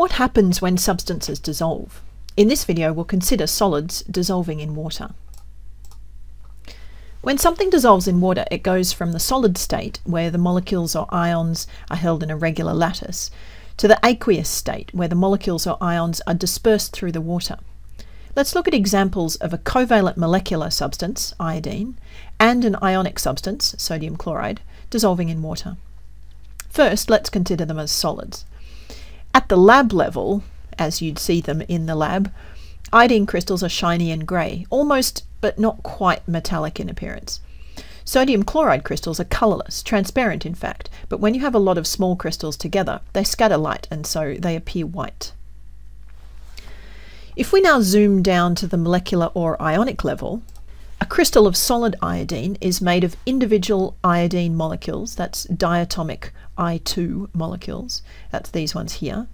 What happens when substances dissolve? In this video we'll consider solids dissolving in water. When something dissolves in water, it goes from the solid state, where the molecules or ions are held in a regular lattice, to the aqueous state, where the molecules or ions are dispersed through the water. Let's look at examples of a covalent molecular substance, iodine, and an ionic substance, sodium chloride, dissolving in water. First, let's consider them as solids. At the lab level, as you'd see them in the lab, iodine crystals are shiny and grey, almost but not quite metallic in appearance. Sodium chloride crystals are colourless, transparent in fact, but when you have a lot of small crystals together, they scatter light and so they appear white. If we now zoom down to the molecular or ionic level, a crystal of solid iodine is made of individual iodine molecules, that's diatomic I2 molecules, that's these ones here,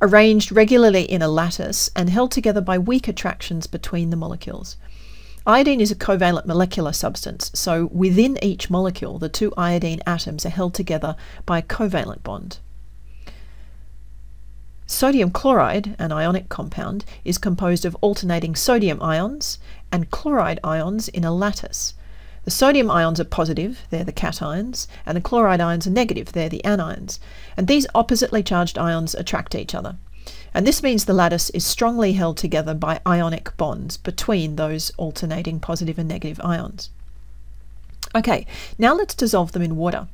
arranged regularly in a lattice and held together by weak attractions between the molecules. Iodine is a covalent molecular substance, so within each molecule, the two iodine atoms are held together by a covalent bond. Sodium chloride, an ionic compound, is composed of alternating sodium ions and chloride ions in a lattice. The sodium ions are positive, they're the cations, and the chloride ions are negative, they're the anions. And these oppositely charged ions attract each other. And this means the lattice is strongly held together by ionic bonds between those alternating positive and negative ions. Okay, now let's dissolve them in water.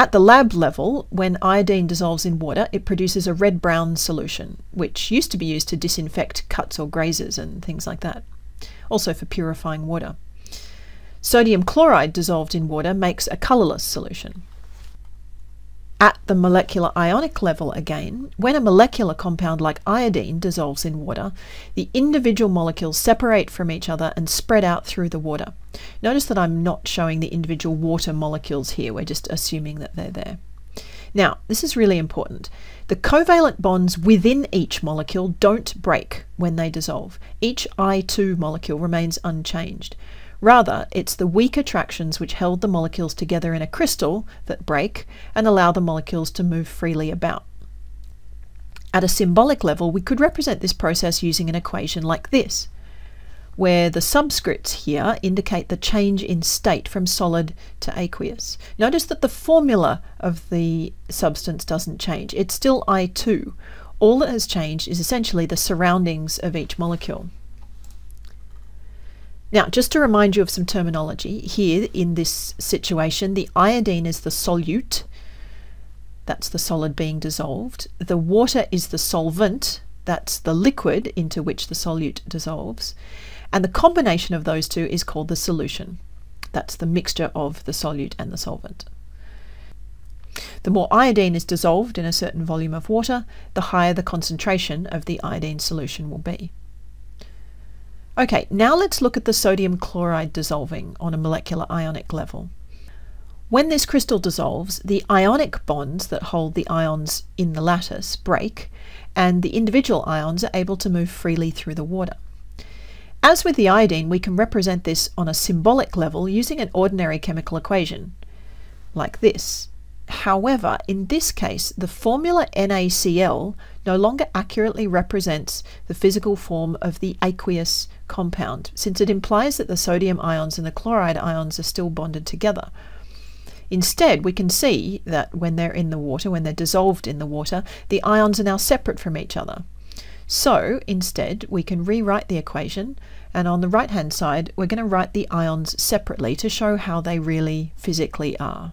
At the lab level, when iodine dissolves in water, it produces a red-brown solution, which used to be used to disinfect cuts or grazes and things like that, also for purifying water. Sodium chloride dissolved in water makes a colourless solution. At the molecular ionic level again, when a molecular compound like iodine dissolves in water, the individual molecules separate from each other and spread out through the water. Notice that I'm not showing the individual water molecules here, we're just assuming that they're there. Now, this is really important. The covalent bonds within each molecule don't break when they dissolve. Each I2 molecule remains unchanged. Rather, it's the weak attractions which held the molecules together in a crystal that break and allow the molecules to move freely about. At a symbolic level, we could represent this process using an equation like this, where the subscripts here indicate the change in state from solid to aqueous. Notice that the formula of the substance doesn't change. It's still I2. All that has changed is essentially the surroundings of each molecule. Now, just to remind you of some terminology, here in this situation, the iodine is the solute, that's the solid being dissolved. The water is the solvent, that's the liquid into which the solute dissolves. And the combination of those two is called the solution. That's the mixture of the solute and the solvent. The more iodine is dissolved in a certain volume of water, the higher the concentration of the iodine solution will be. Okay, now let's look at the sodium chloride dissolving on a molecular ionic level. When this crystal dissolves, the ionic bonds that hold the ions in the lattice break, and the individual ions are able to move freely through the water. As with the iodine, we can represent this on a symbolic level using an ordinary chemical equation, like this. However, in this case, the formula NaCl no longer accurately represents the physical form of the aqueous compound, since it implies that the sodium ions and the chloride ions are still bonded together. Instead, we can see that when they're in the water, when they're dissolved in the water, the ions are now separate from each other. So, instead, we can rewrite the equation, and on the right-hand side, we're going to write the ions separately to show how they really physically are.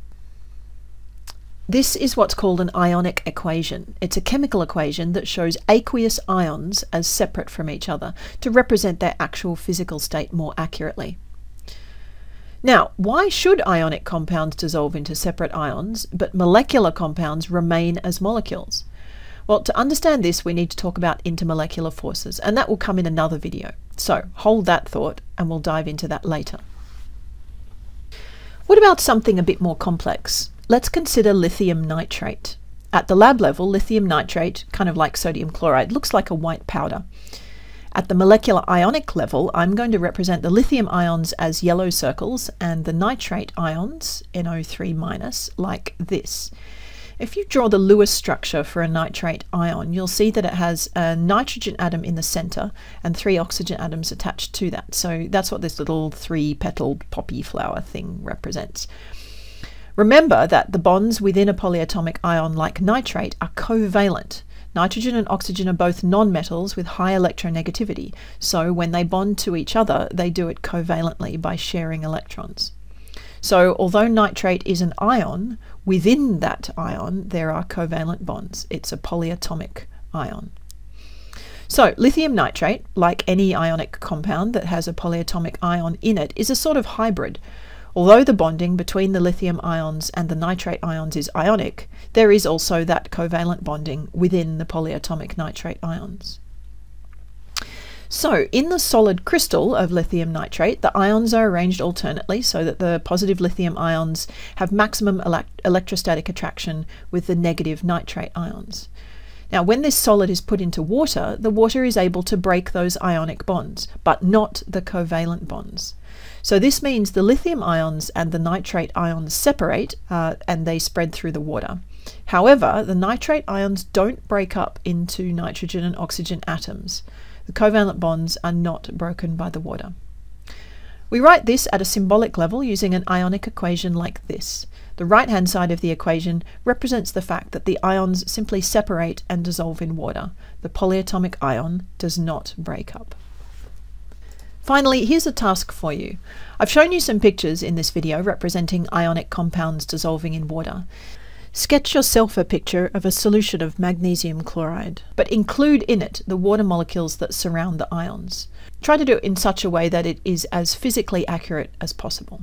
This is what's called an ionic equation. It's a chemical equation that shows aqueous ions as separate from each other to represent their actual physical state more accurately. Now, why should ionic compounds dissolve into separate ions, but molecular compounds remain as molecules? Well, to understand this, we need to talk about intermolecular forces, and that will come in another video. So hold that thought, and we'll dive into that later. What about something a bit more complex? Let's consider lithium nitrate. At the lab level, lithium nitrate, kind of like sodium chloride, looks like a white powder. At the molecular ionic level, I'm going to represent the lithium ions as yellow circles and the nitrate ions, NO3 minus, like this. If you draw the Lewis structure for a nitrate ion, you'll see that it has a nitrogen atom in the center and three oxygen atoms attached to that. So that's what this little three petaled poppy flower thing represents. Remember that the bonds within a polyatomic ion like nitrate are covalent. Nitrogen and oxygen are both nonmetals with high electronegativity, so when they bond to each other, they do it covalently by sharing electrons. So, although nitrate is an ion, within that ion there are covalent bonds. It's a polyatomic ion. So, lithium nitrate, like any ionic compound that has a polyatomic ion in it, is a sort of hybrid. Although the bonding between the lithium ions and the nitrate ions is ionic, there is also that covalent bonding within the polyatomic nitrate ions. So, in the solid crystal of lithium nitrate, the ions are arranged alternately so that the positive lithium ions have maximum electrostatic attraction with the negative nitrate ions. Now, when this solid is put into water, the water is able to break those ionic bonds, but not the covalent bonds. So this means the lithium ions and the nitrate ions separate uh, and they spread through the water. However, the nitrate ions don't break up into nitrogen and oxygen atoms. The covalent bonds are not broken by the water. We write this at a symbolic level using an ionic equation like this. The right hand side of the equation represents the fact that the ions simply separate and dissolve in water. The polyatomic ion does not break up. Finally, here's a task for you. I've shown you some pictures in this video representing ionic compounds dissolving in water. Sketch yourself a picture of a solution of magnesium chloride, but include in it the water molecules that surround the ions. Try to do it in such a way that it is as physically accurate as possible.